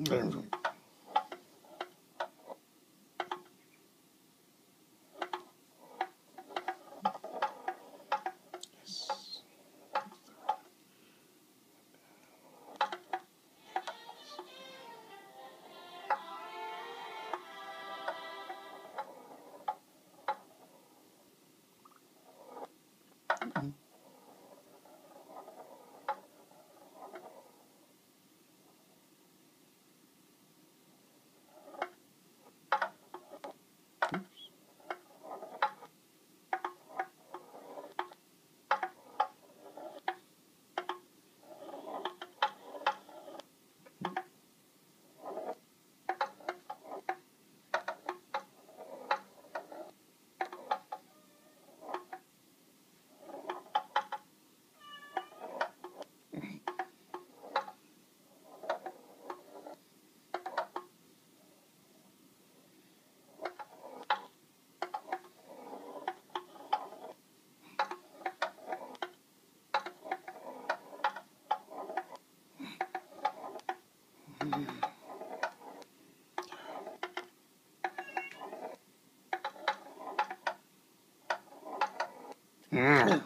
There we go. Mm.